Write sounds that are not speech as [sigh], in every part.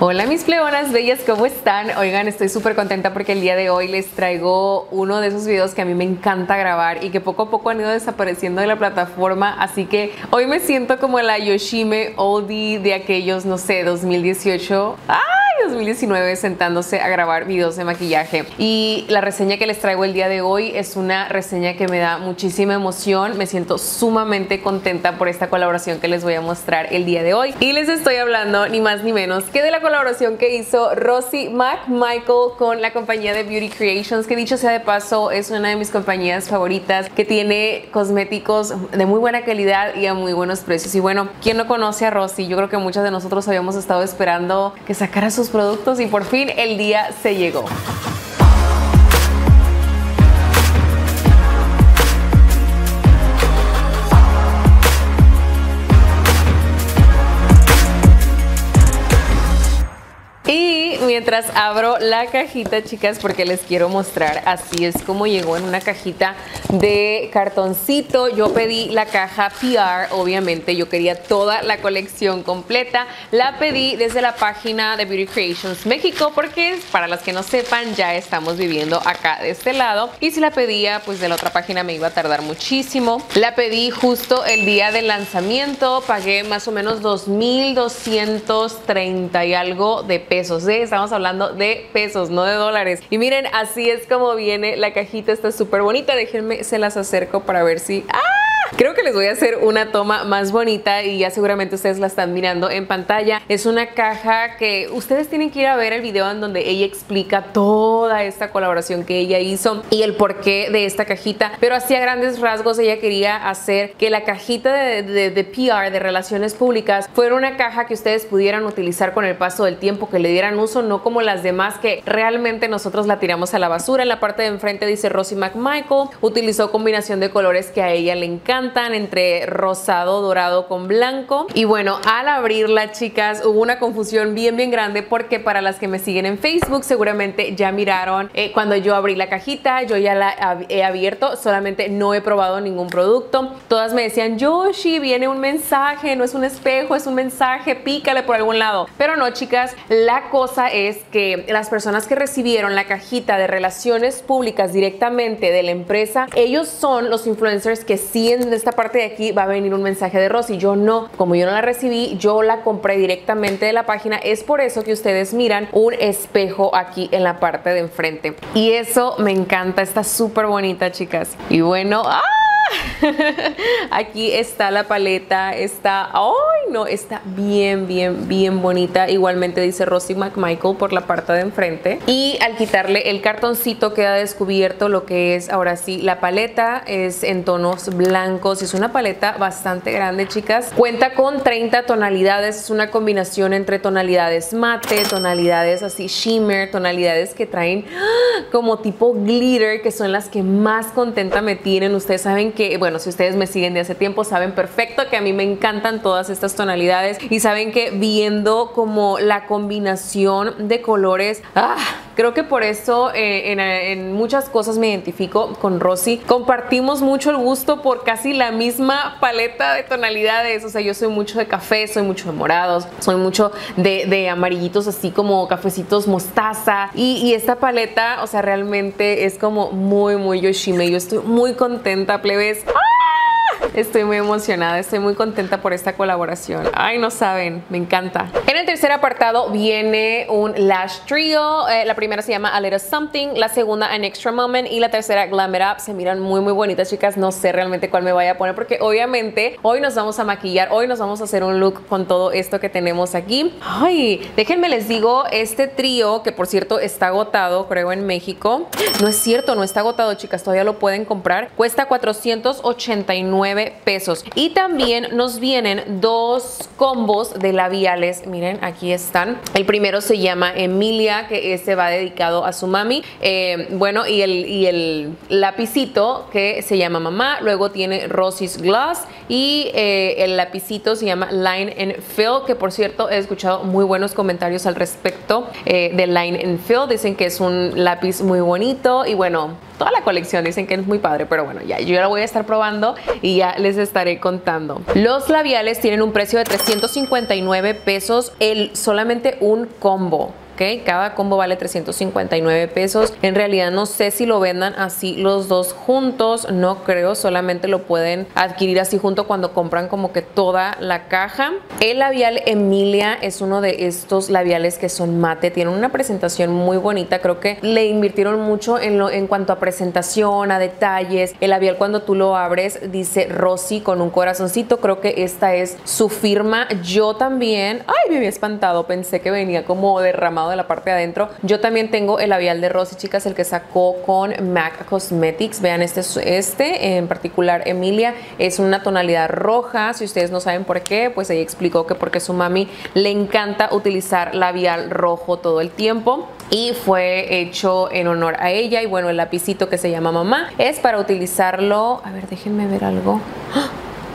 Hola mis pleonas bellas, ¿cómo están? Oigan, estoy súper contenta porque el día de hoy les traigo uno de esos videos que a mí me encanta grabar y que poco a poco han ido desapareciendo de la plataforma, así que hoy me siento como la Yoshime Oldie de aquellos, no sé, 2018. ¡Ah! 2019 sentándose a grabar videos de maquillaje. Y la reseña que les traigo el día de hoy es una reseña que me da muchísima emoción. Me siento sumamente contenta por esta colaboración que les voy a mostrar el día de hoy. Y les estoy hablando ni más ni menos que de la colaboración que hizo Rosie McMichael con la compañía de Beauty Creations, que dicho sea de paso es una de mis compañías favoritas que tiene cosméticos de muy buena calidad y a muy buenos precios. Y bueno, ¿quién no conoce a Rosie? Yo creo que muchos de nosotros habíamos estado esperando que sacara sus productos y por fin el día se llegó. Mientras abro la cajita, chicas, porque les quiero mostrar, así es como llegó en una cajita de cartoncito. Yo pedí la caja PR, obviamente, yo quería toda la colección completa. La pedí desde la página de Beauty Creations México, porque para las que no sepan, ya estamos viviendo acá de este lado. Y si la pedía, pues de la otra página me iba a tardar muchísimo. La pedí justo el día del lanzamiento, pagué más o menos 2,230 y algo de pesos. De esa estamos hablando de pesos, no de dólares. Y miren, así es como viene la cajita, está súper bonita. Déjenme, se las acerco para ver si... ¡Ah! Creo que les voy a hacer una toma más bonita y ya seguramente ustedes la están mirando en pantalla. Es una caja que ustedes tienen que ir a ver el video en donde ella explica toda esta colaboración que ella hizo y el porqué de esta cajita. Pero así a grandes rasgos ella quería hacer que la cajita de, de, PR, de relaciones públicas, fuera una caja que ustedes pudieran utilizar con el paso del tiempo, que le dieran uso, no como las demás que realmente nosotros la tiramos a la basura. En la parte de enfrente dice Rosie McMichael, utilizó combinación de colores que a ella le encanta entre rosado, dorado con blanco. Y bueno, al abrirla, chicas, hubo una confusión bien, bien grande porque para las que me siguen en Facebook seguramente ya miraron eh, cuando yo abrí la cajita, yo ya la he abierto, solamente no he probado ningún producto. Todas me decían, Yoshi, viene un mensaje, no es un espejo, es un mensaje, pícale por algún lado. Pero no, chicas, la cosa es que las personas que recibieron la cajita de relaciones públicas directamente de la empresa, ellos son los influencers que sí en esta parte de aquí va a venir un mensaje de Rosy. Yo no, como yo no la recibí, yo la compré directamente de la página. Es por eso que ustedes miran un espejo aquí en la parte de enfrente. Y eso me encanta, está súper bonita, chicas. Y bueno, ¡ah! [laughs] Aquí está la paleta, está, ¡ay no! Está bien, bien, bien bonita. Igualmente dice Rosie McMichael por la parte de enfrente. Y al quitarle el cartoncito queda descubierto lo que es ahora sí la paleta. Es en tonos blancos. Es una paleta bastante grande, chicas. Cuenta con 30 tonalidades. Es una combinación entre tonalidades mate, tonalidades así shimmer, tonalidades que traen ¡ah! como tipo glitter, que son las que más contenta me tienen. Ustedes saben que, bueno, si ustedes me siguen de hace tiempo, saben perfecto que a mí me encantan todas estas tonalidades y saben que viendo como la combinación de colores, ah, creo que por eso eh, en, muchas cosas me identifico con Rosy. Compartimos mucho el gusto por casi la misma paleta de tonalidades, o sea, yo soy mucho de café, soy mucho de morados, soy mucho de, amarillitos así como cafecitos mostaza y, y, esta paleta, o sea, realmente es como muy, muy Yoshime. Yo estoy muy contenta, plebe always, Estoy muy emocionada, estoy muy contenta por esta colaboración. Ay, no saben, me encanta. En el tercer apartado viene un Lash Trio. Eh, la primera se llama A Little Something, la segunda An Extra Moment y la tercera Glam It Up. Se miran muy, muy bonitas, chicas. No sé realmente cuál me vaya a poner porque obviamente hoy nos vamos a maquillar, hoy nos vamos a hacer un look con todo esto que tenemos aquí. Ay, déjenme les digo, este trío, que por cierto está agotado, creo en México. No es cierto, no está agotado, chicas, todavía lo pueden comprar. Cuesta 489 pesos. Y también nos vienen dos combos de labiales. Miren, aquí están. El primero se llama Emilia, que ese va dedicado a su mami. Eh, bueno, y el, y el lapicito que se llama Mamá. Luego tiene Rosie's Gloss y eh, el lapicito se llama Line and Fill, que por cierto he escuchado muy buenos comentarios al respecto eh, de Line and Fill. Dicen que es un lápiz muy bonito y bueno, toda la colección dicen que es muy padre, pero bueno, ya yo lo voy a estar probando y les estaré contando. Los labiales tienen un precio de 359 pesos el solamente un combo. Cada combo vale 359 pesos. En realidad no sé si lo vendan así los dos juntos, no creo, solamente lo pueden adquirir así junto cuando compran como que toda la caja. El labial Emilia es uno de estos labiales que son mate, tienen una presentación muy bonita, creo que le invirtieron mucho en, lo, en cuanto a presentación, a detalles. El labial cuando tú lo abres dice Rosy con un corazoncito, creo que esta es su firma. Yo también, ay, me había espantado, pensé que venía como derramado de la parte de adentro. Yo también tengo el labial de Rosy, chicas, el que sacó con MAC Cosmetics. Vean, este, este en particular, Emilia, es una tonalidad roja. Si ustedes no saben por qué, pues ella explicó que porque su mami le encanta utilizar labial rojo todo el tiempo y fue hecho en honor a ella y bueno el lapicito que se llama mamá es para utilizarlo a ver déjenme ver algo ¡Ah!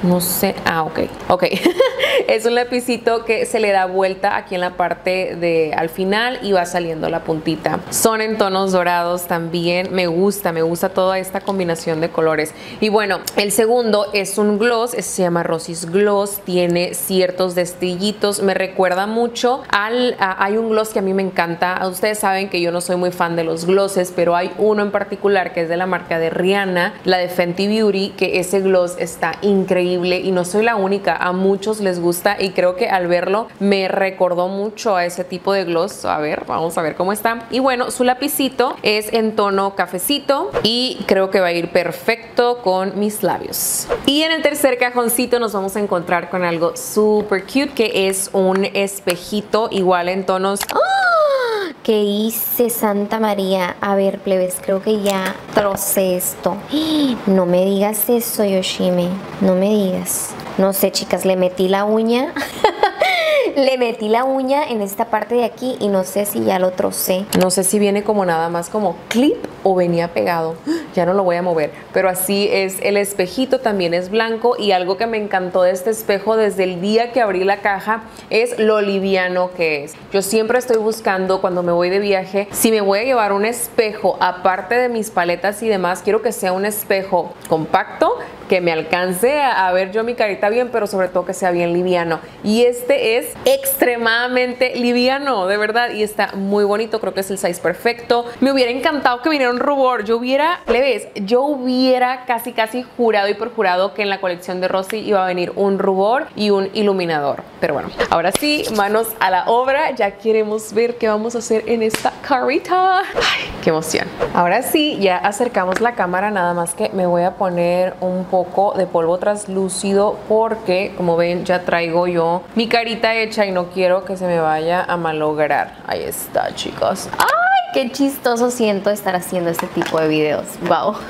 No sé. Ah, ok. Ok. [laughs] es un lapicito que se le da vuelta aquí en la parte de al final y va saliendo la puntita. Son en tonos dorados también. Me gusta, me gusta toda esta combinación de colores. Y bueno, el segundo es un gloss. Se llama Rosis Gloss. Tiene ciertos destillitos. Me recuerda mucho al... hay un gloss que a mí me encanta. Ustedes saben que yo no soy muy fan de los glosses, pero hay uno en particular que es de la marca de Rihanna, la de Fenty Beauty, que ese gloss está increíble y no soy la única, a muchos les gusta y creo que al verlo me recordó mucho a ese tipo de gloss. A ver, vamos a ver cómo está. Y bueno, su lapicito es en tono cafecito y creo que va a ir perfecto con mis labios. Y en el tercer cajoncito nos vamos a encontrar con algo súper cute que es un espejito igual en tonos... ¡Ah! ¿Qué hice, Santa María? A ver, plebes, creo que ya trocé esto. [gasps] No me digas eso, Yoshime. No me digas. No sé, chicas, le metí la uña. [laughs] le metí la uña en esta parte de aquí y no sé si ya lo trocé. No sé si viene como nada más como clip o venía pegado. [gasps] Ya no lo voy a mover. Pero así es el espejito, también es blanco y algo que me encantó de este espejo desde el día que abrí la caja es lo liviano que es. Yo siempre estoy buscando cuando me voy de viaje, si me voy a llevar un espejo aparte de mis paletas y demás, quiero que sea un espejo compacto que me alcance a, ver yo mi carita bien, pero sobre todo que sea bien liviano. Y este es extremadamente liviano, de verdad, y está muy bonito, creo que es el size perfecto. Me hubiera encantado que viniera un rubor, yo hubiera, le ves, yo hubiera casi casi jurado y perjurado que en la colección de Rosy iba a venir un rubor y un iluminador. Pero bueno, ahora sí, manos a la obra, ya queremos ver qué vamos a hacer en esta carita. Ay, qué emoción. Ahora sí, ya acercamos la cámara, nada más que me voy a poner un poco de polvo translúcido porque como ven ya traigo yo mi carita hecha y no quiero que se me vaya a malograr. Ahí está chicos. ¡Ay! Qué chistoso siento estar haciendo este tipo de videos. Wow. [laughs]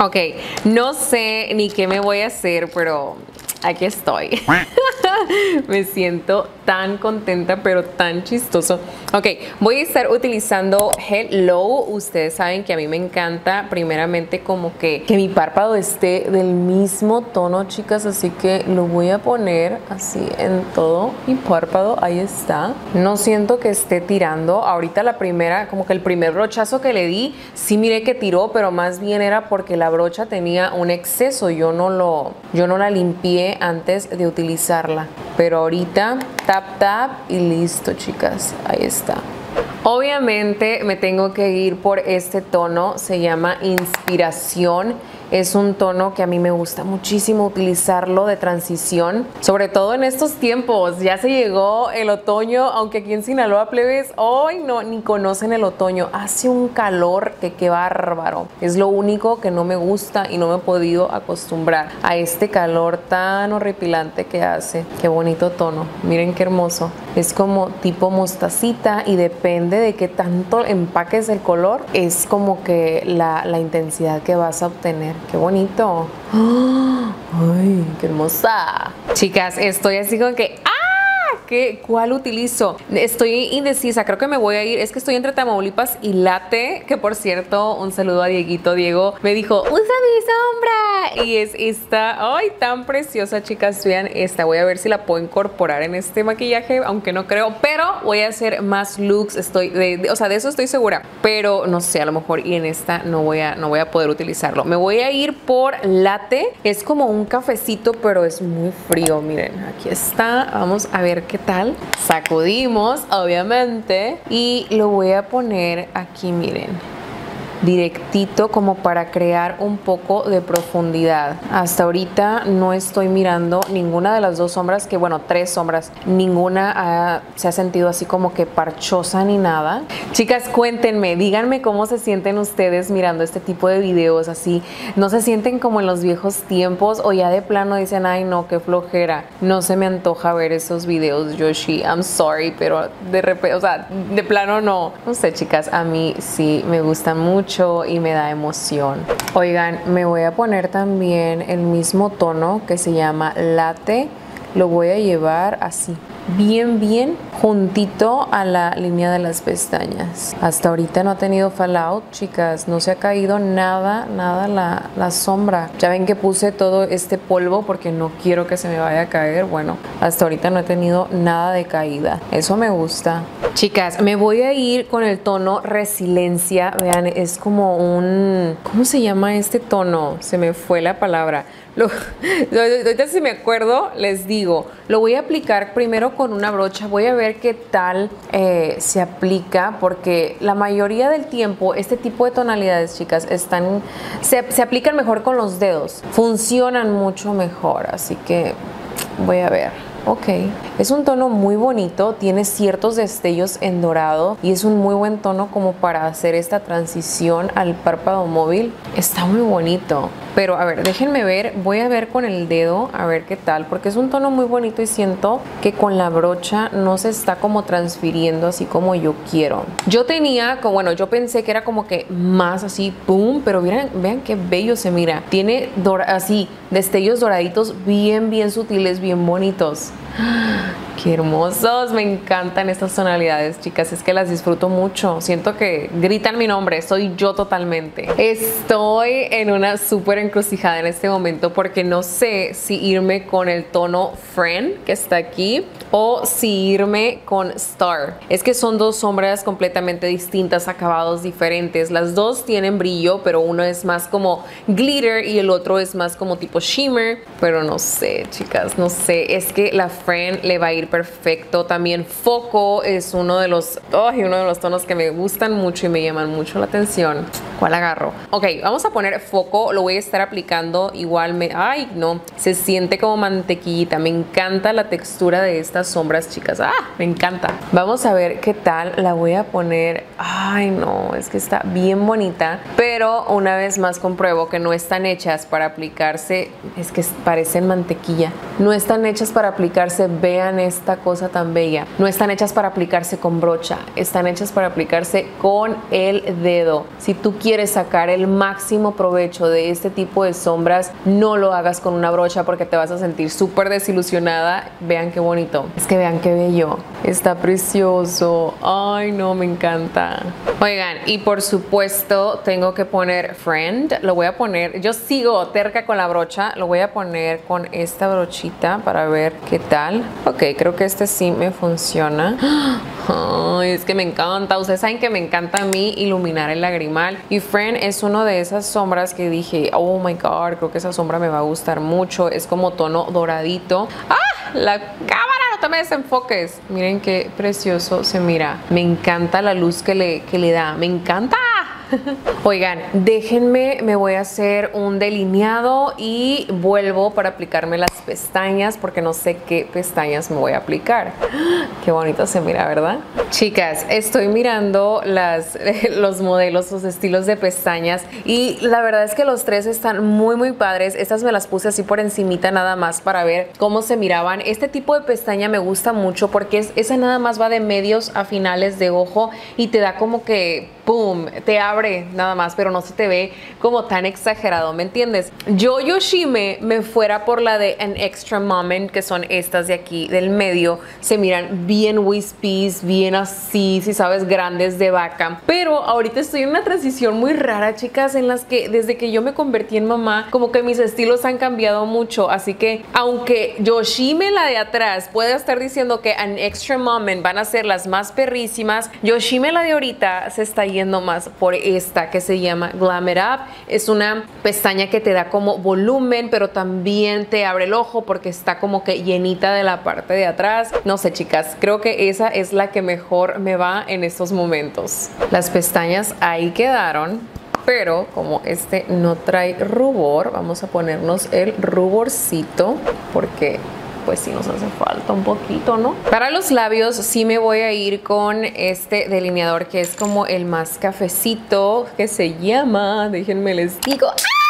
Ok, no sé ni qué me voy a hacer, pero aquí estoy. [laughs] [laughs] me siento tan contenta, pero tan chistoso. Ok, voy a estar utilizando Hello. Ustedes saben que a mí me encanta primeramente como que, que mi párpado esté del mismo tono, chicas. Así que lo voy a poner así en todo mi párpado. Ahí está. No siento que esté tirando. Ahorita la primera, como que el primer brochazo que le di, sí miré que tiró, pero más bien era porque la brocha tenía un exceso. Yo no lo, yo no la limpié antes de utilizarla. Pero ahorita tap tap y listo chicas, ahí está. Obviamente me tengo que ir por este tono, se llama Inspiración es un tono que a mí me gusta muchísimo utilizarlo de transición, sobre todo en estos tiempos. Ya se llegó el otoño, aunque aquí en Sinaloa plebes hoy no ni conocen el otoño. Hace un calor que qué bárbaro. Es lo único que no me gusta y no me he podido acostumbrar a este calor tan horripilante que hace. Qué bonito tono. Miren qué hermoso. Es como tipo mostacita y depende de qué tanto empaques el color, es como que la, la intensidad que vas a obtener. ¡Qué bonito! [gasps] ¡Ay, qué hermosa! Chicas, estoy así como que... ¿qué, ¿cuál utilizo? Estoy indecisa, creo que me voy a ir, es que estoy entre Tamaulipas y Late, que por cierto, un saludo a Dieguito, Diego, me dijo, usa mi sombra. Y es esta, ay, tan preciosa, chicas, vean esta, voy a ver si la puedo incorporar en este maquillaje, aunque no creo, pero voy a hacer más looks, estoy, de, o sea, de eso estoy segura, pero no sé, a lo mejor y en esta no voy a, no voy a poder utilizarlo. Me voy a ir por latte, es como un cafecito, pero es muy frío, miren, aquí está, vamos a ver qué tal. Sacudimos, obviamente, y lo voy a poner aquí, miren directito como para crear un poco de profundidad. Hasta ahorita no estoy mirando ninguna de las dos sombras, que bueno, tres sombras, ninguna se ha sentido así como que parchosa ni nada. Chicas, cuéntenme, díganme cómo se sienten ustedes mirando este tipo de videos así. ¿No se sienten como en los viejos tiempos o ya de plano dicen, ay no, qué flojera? No se me antoja ver esos videos, Yoshi. I'm sorry, pero de repente, o sea, de plano no. No sé, chicas, a mí sí me gusta mucho y me da emoción. Oigan, me voy a poner también el mismo tono que se llama latte. Lo voy a llevar así bien bien juntito a la línea de las pestañas. Hasta ahorita no ha tenido fallout, chicas. No se ha caído nada, nada la, la sombra. Ya ven que puse todo este polvo porque no quiero que se me vaya a caer. Bueno, hasta ahorita no he tenido nada de caída. Eso me gusta. Chicas, me voy a ir con el tono resiliencia. Vean, es como un... ¿Cómo se llama este tono? Se me fue la palabra. Lo, ahorita si me acuerdo, les digo, lo voy a aplicar primero con una brocha, voy a ver qué tal eh, se aplica, porque la mayoría del tiempo este tipo de tonalidades, chicas, están, se, se aplican mejor con los dedos, funcionan mucho mejor, así que voy a ver. Ok, es un tono muy bonito, tiene ciertos destellos en dorado y es un muy buen tono como para hacer esta transición al párpado móvil. Está muy bonito. Pero a ver, déjenme ver, voy a ver con el dedo a ver qué tal, porque es un tono muy bonito y siento que con la brocha no se está como transfiriendo así como yo quiero. Yo tenía, bueno, yo pensé que era como que más así, pum, pero miren, vean qué bello se mira. Tiene así destellos doraditos bien, bien sutiles, bien bonitos. [gasps] Qué hermosos, me encantan estas tonalidades, chicas, es que las disfruto mucho. Siento que gritan mi nombre, soy yo totalmente. Estoy en una súper encrucijada en este momento porque no sé si irme con el tono Friend que está aquí o si irme con Star. Es que son dos sombras completamente distintas, acabados diferentes. Las dos tienen brillo, pero uno es más como glitter y el otro es más como tipo shimmer. Pero no sé, chicas, no sé. Es que la Friend le va a ir perfecto. También foco es uno de los, uno de los tonos que me gustan mucho y me llaman mucho la atención. ¿Cuál agarro? Ok, vamos a poner foco. Lo voy a estar aplicando igual. Me, ay, no. Se siente como mantequillita. Me encanta la textura de sombras, chicas. Ah, me encanta. Vamos a ver qué tal. La voy a poner. Ay, no. Es que está bien bonita. Pero una vez más compruebo que no están hechas para aplicarse. Es que parecen mantequilla. No están hechas para aplicarse. Vean esta cosa tan bella. No están hechas para aplicarse con brocha, están hechas para aplicarse con el dedo. Si tú quieres sacar el máximo provecho de este tipo de sombras, no lo hagas con una brocha porque te vas a sentir súper desilusionada. Vean qué bonito. Es que vean qué bello. Está precioso. Ay, no, me encanta. Oigan, y por supuesto tengo que poner friend. Lo voy a poner, yo sigo terca con la brocha. Lo voy a poner con esta brochita para ver qué tal. Ok, creo que este sí me funciona. Ay, es que me encanta. Ustedes saben que me encanta a mí iluminar el lagrimal. Y Friend es uno de esas sombras que dije, oh my god, creo que esa sombra me va a gustar mucho. Es como tono doradito. ¡Ah! La cámara, no te me desenfoques. Miren qué precioso se mira. Me encanta la luz que le, que le da. Me encanta. Oigan, déjenme, me voy a hacer un delineado y vuelvo para aplicarme las pestañas porque no sé qué pestañas me voy a aplicar. [gasps] Qué bonito se mira, ¿verdad? Chicas, estoy mirando las, [laughs] los modelos, los estilos de pestañas y la verdad es que los tres están muy muy padres. Estas me las puse así por encimita nada más para ver cómo se miraban. Este tipo de pestaña me gusta mucho porque esa nada más va de medios a finales de ojo y te da como que, ¡pum!, te abre abre nada más, pero no se te ve como tan exagerado, ¿me entiendes? Yo Yoshime me fuera por la de An Extra Moment, que son estas de aquí del medio, se miran bien wispies, bien así, si sabes, grandes de vaca. Pero ahorita estoy en una transición muy rara, chicas, en las que desde que yo me convertí en mamá, como que mis estilos han cambiado mucho, así que aunque Yoshime la de atrás puede estar diciendo que An Extra Moment van a ser las más perrísimas, Yoshime la de ahorita se está yendo más por esta que se llama Glam It Up. Es una pestaña que te da como volumen, pero también te abre el ojo porque está como que llenita de la parte de atrás. No sé, chicas, creo que esa es la que mejor me va en estos momentos. Las pestañas ahí quedaron pero como este no trae rubor, vamos a ponernos el ruborcito porque pues sí nos hace falta un poquito, ¿no? Para los labios sí me voy a ir con este delineador que es como el más cafecito, que se llama, déjenme les digo... ¡Ah!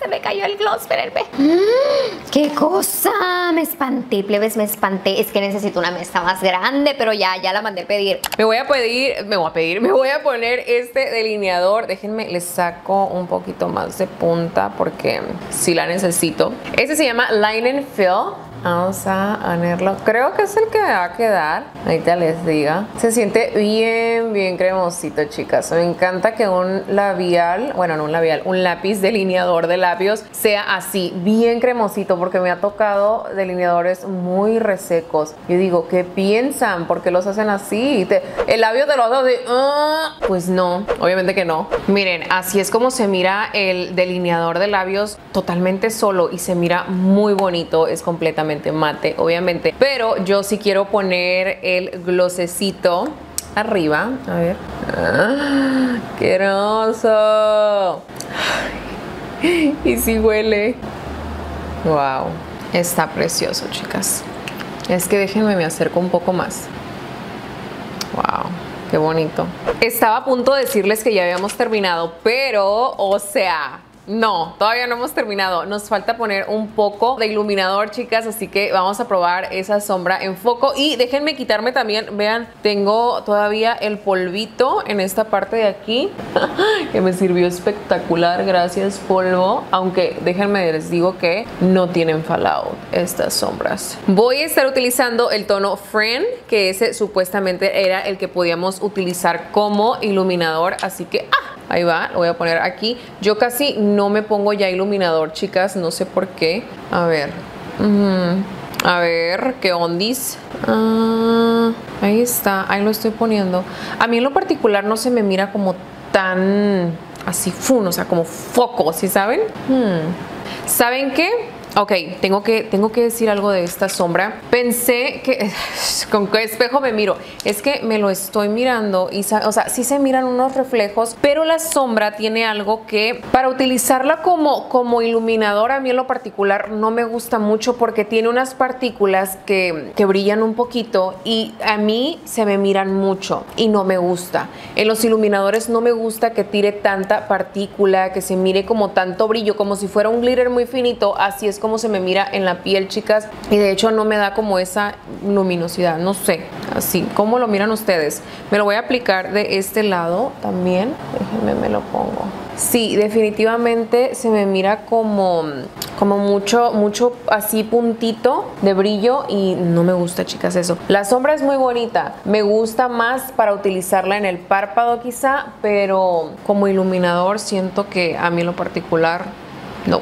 Se me cayó el gloss, espérenme. Mm, ¡Qué cosa! Me espanté, plebes, me espanté. Es que necesito una mesa más grande, pero ya, ya la mandé a pedir. Me voy a pedir, me voy a pedir, me voy a poner este delineador. Déjenme, les saco un poquito más de punta porque sí la necesito. Este se llama Line and Fill. Vamos a ponerlo. Creo que es el que va a quedar. Ahorita les diga. Se siente bien, bien cremosito, chicas. Me encanta que un labial, bueno, no un labial, un lápiz delineador de labios sea así, bien cremosito, porque me ha tocado delineadores muy resecos. Yo digo, ¿qué piensan? ¿Por qué los hacen así? el labio de los dos de... Ah". Pues no, obviamente que no. Miren, así es como se mira el delineador de labios totalmente solo y se mira muy bonito. Es completamente mate, obviamente. Pero yo sí quiero poner el glosecito arriba. A ver. ¡Ah! ¡Qué hermoso! Y si huele. Wow. Está precioso, chicas. Es que déjenme me acerco un poco más. Wow. Qué bonito. Estaba a punto de decirles que ya habíamos terminado, pero, o sea, no, todavía no hemos terminado. Nos falta poner un poco de iluminador, chicas, así que vamos a probar esa sombra en foco. Y déjenme quitarme también, vean, tengo todavía el polvito en esta parte de aquí, [laughs] que me sirvió espectacular, gracias polvo. Aunque déjenme les digo que no tienen fallout estas sombras. Voy a estar utilizando el tono Friend, que ese supuestamente era el que podíamos utilizar como iluminador, así que... ¡ah! Ahí va, lo voy a poner aquí. Yo casi no me pongo ya iluminador, chicas, no sé por qué. A ver. A ver, ¿qué ondis? Ah, ahí está, ahí lo estoy poniendo. A mí en lo particular no se me mira como tan así fun, o sea, como foco, ¿sí saben? Hmm. ¿Saben qué? Ok, tengo que, tengo que decir algo de esta sombra. Pensé que... [sighs] ¿Con qué espejo me miro? Es que me lo estoy mirando y, o sea, sí se miran unos reflejos, pero la sombra tiene algo que para utilizarla como, como iluminador a mí en lo particular no me gusta mucho porque tiene unas partículas que, que brillan un poquito y a mí se me miran mucho y no me gusta. En los iluminadores no me gusta que tire tanta partícula, que se mire como tanto brillo, como si fuera un glitter muy finito, así es como se me mira en la piel, chicas. Y de hecho no me da como esa luminosidad, no sé. Así, ¿cómo lo miran ustedes? Me lo voy a aplicar de este lado también. Déjenme, me lo pongo. Sí, definitivamente se me mira como, como mucho, mucho así puntito de brillo y no me gusta, chicas, eso. La sombra es muy bonita. Me gusta más para utilizarla en el párpado quizá, pero como iluminador siento que a mí en lo particular no.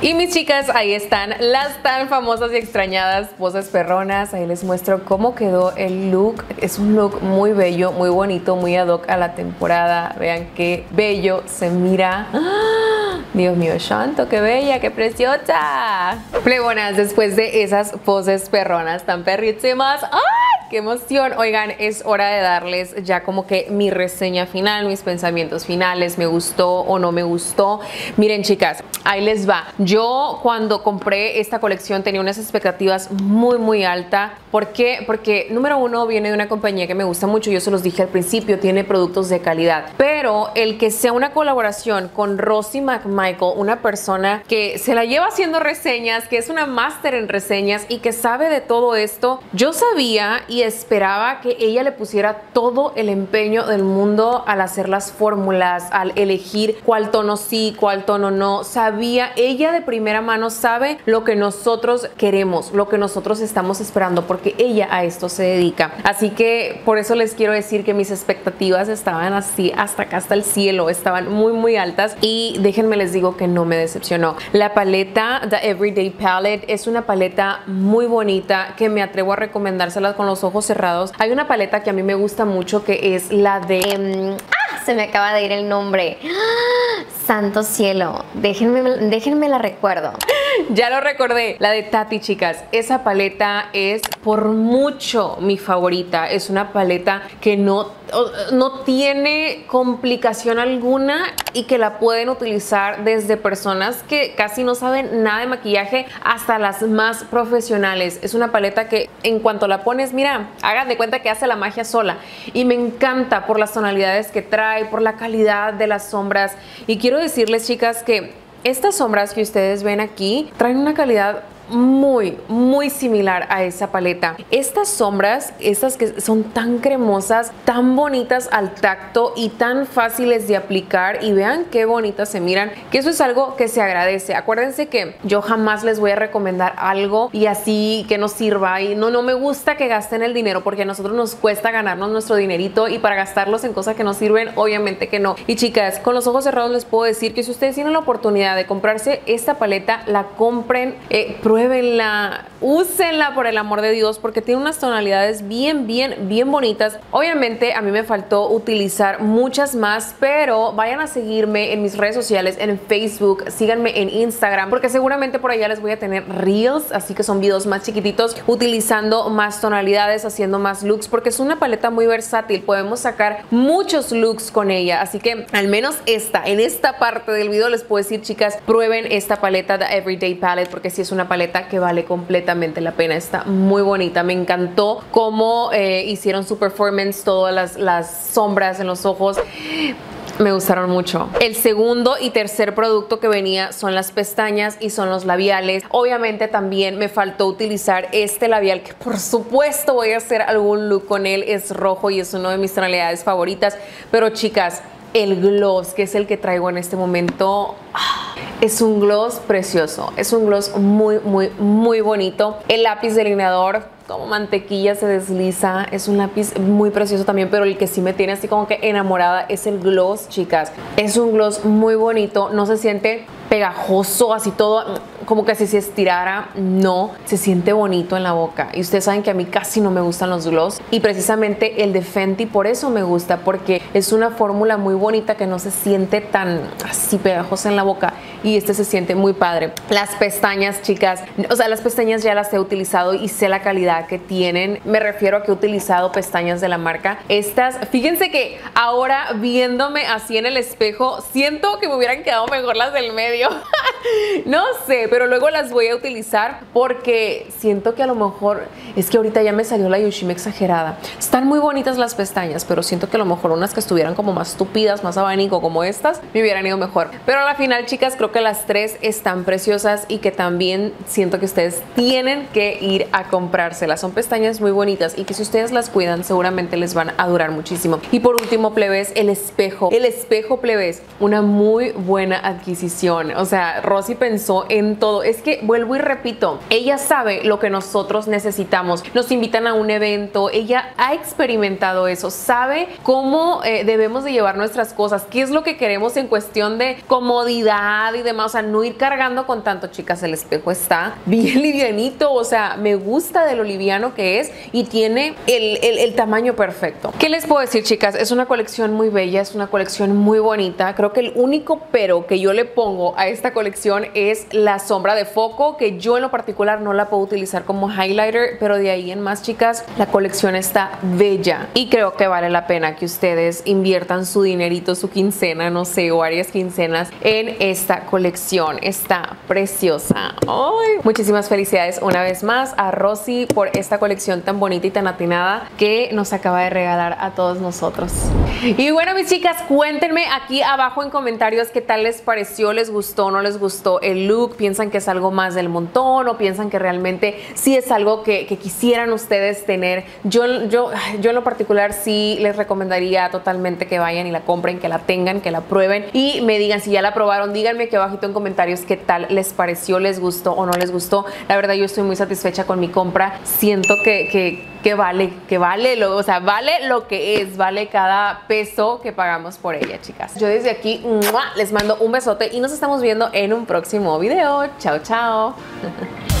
Y mis chicas, ahí están las tan famosas y extrañadas poses perronas. Ahí les muestro cómo quedó el look. Es un look muy bello, muy bonito, muy ad hoc a la temporada. Vean qué bello se mira. ¡Ah! Dios mío, Shanto, qué bella, qué preciosa. Plebonas, después de esas poses perronas tan perrísimas. ¡Ay! ¡Qué emoción! Oigan, es hora de darles ya como que mi reseña final, mis pensamientos finales, me gustó o no me gustó. Miren chicas, ahí les va. Yo cuando compré esta colección tenía unas expectativas muy muy altas. ¿Por qué? Porque número uno viene de una compañía que me gusta mucho, yo se los dije al principio, tiene productos de calidad. Pero el que sea una colaboración con Rosie McMichael, una persona que se la lleva haciendo reseñas, que es una máster en reseñas y que sabe de todo esto, yo sabía y esperaba que ella le pusiera todo el empeño del mundo al hacer las fórmulas, al elegir cuál tono sí, cuál tono no. Sabía, ella de primera mano sabe lo que nosotros queremos, lo que nosotros estamos esperando, porque ella a esto se dedica. Así que por eso les quiero decir que mis expectativas estaban así hasta acá, hasta el cielo, estaban muy, muy altas y déjenme les digo que no me decepcionó. La paleta The Everyday Palette es una paleta muy bonita que me atrevo a recomendársela con los ojos cerrados. Hay una paleta que a mí me gusta mucho que es la de... Em, ¡Ah! Se me acaba de ir el nombre. ¡Ah! Santo cielo. Déjenme, déjenme la recuerdo. Ya lo recordé, la de Tati, chicas. Esa paleta es por mucho mi favorita. Es una paleta que no, no tiene complicación alguna y que la pueden utilizar desde personas que casi no saben nada de maquillaje hasta las más profesionales. Es una paleta que en cuanto la pones, mira, hagan de cuenta que hace la magia sola. Y me encanta por las tonalidades que trae, por la calidad de las sombras. Y quiero decirles, chicas, que estas sombras que ustedes ven aquí traen una calidad muy, muy similar a esa paleta. Estas sombras, estas que son tan cremosas, tan bonitas al tacto y tan fáciles de aplicar y vean qué bonitas se miran, que eso es algo que se agradece. Acuérdense que yo jamás les voy a recomendar algo y así que nos sirva y no, no me gusta que gasten el dinero porque a nosotros nos cuesta ganarnos nuestro dinerito y para gastarlos en cosas que no sirven, obviamente que no. Y chicas, con los ojos cerrados les puedo decir que si ustedes tienen la oportunidad de comprarse esta paleta, la compren, eh, pruébenla, úsenla por el amor de Dios porque tiene unas tonalidades bien, bien, bien bonitas. Obviamente a mí me faltó utilizar muchas más, pero vayan a seguirme en mis redes sociales, en Facebook, síganme en Instagram porque seguramente por allá les voy a tener reels, así que son videos más chiquititos utilizando más tonalidades, haciendo más looks porque es una paleta muy versátil, podemos sacar muchos looks con ella, así que al menos esta, en esta parte del video les puedo decir chicas, prueben esta paleta de Everyday Palette porque si es una paleta que vale completamente la pena. Está muy bonita. Me encantó cómo eh, hicieron su performance, todas las, las sombras en los ojos me gustaron mucho. El segundo y tercer producto que venía son las pestañas y son los labiales. Obviamente también me faltó utilizar este labial que por supuesto voy a hacer algún look con él. Es rojo y es una de mis tonalidades favoritas. Pero chicas, el gloss, que es el que traigo en este momento, ah, es un gloss precioso. Es un gloss muy, muy, muy bonito. El lápiz delineador como mantequilla se desliza. Es un lápiz muy precioso también, pero el que sí me tiene así como que enamorada es el gloss, chicas. Es un gloss muy bonito, no se siente pegajoso, así todo, como que si se estirara, no, se siente bonito en la boca. Y ustedes saben que a mí casi no me gustan los gloss y precisamente el de Fenty por eso me gusta, porque es una fórmula muy bonita que no se siente tan así pegajosa en la boca y este se siente muy padre. Las pestañas, chicas, o sea, las pestañas ya las he utilizado y sé la calidad que tienen. Me refiero a que he utilizado pestañas de la marca. Estas, fíjense que ahora viéndome así en el espejo, siento que me hubieran quedado mejor las del medio [laughs] no sé, pero luego las voy a utilizar porque siento que a lo mejor es que ahorita ya me salió la Yoshime exagerada. Están muy bonitas las pestañas, pero siento que a lo mejor unas que estuvieran como más tupidas, más abanico como estas, me hubieran ido mejor. Pero a la final, chicas, creo que las tres están preciosas y que también siento que ustedes tienen que ir a comprárselas. Son pestañas muy bonitas y que si ustedes las cuidan, seguramente les van a durar muchísimo. Y por último, plebes, el espejo. El espejo, plebes, una muy buena adquisición. O sea, Rosy pensó en todo. Es que vuelvo y repito, ella sabe lo que nosotros necesitamos. Nos invitan a un evento, ella ha experimentado eso, sabe cómo eh, debemos de llevar nuestras cosas, qué es lo que queremos en cuestión de comodidad y demás. O sea, no ir cargando con tanto, chicas. El espejo está bien [laughs] livianito. O sea, me gusta de lo liviano que es y tiene el, el tamaño perfecto. ¿Qué les puedo decir, chicas? Es una colección muy bella, es una colección muy bonita. Creo que el único pero que yo le pongo a esta colección es la sombra de foco, que yo en lo particular no la puedo utilizar como highlighter, pero de ahí en más, chicas, la colección está bella y creo que vale la pena que ustedes inviertan su dinerito, su quincena, no sé, o varias quincenas en esta colección. Está preciosa. ¡Ay! Muchísimas felicidades una vez más a Rosy por esta colección tan bonita y tan atinada que nos acaba de regalar a todos nosotros. Y bueno, mis chicas, cuéntenme aquí abajo en comentarios qué tal les pareció, les gustó gustó, no les gustó el look, piensan que es algo más del montón o piensan que realmente sí es algo que, quisieran ustedes tener. Yo, yo, yo en lo particular sí les recomendaría totalmente que vayan y la compren, que la tengan, que la prueben y me digan si ya la probaron, díganme aquí abajito en comentarios qué tal les pareció, les gustó o no les gustó. La verdad yo estoy muy satisfecha con mi compra. Siento que, que, vale, que vale, lo, o sea, vale lo que es, vale cada peso que pagamos por ella, chicas. Yo desde aquí les mando un besote y nos estamos viendo en un próximo video. Chao, chao. [laughs]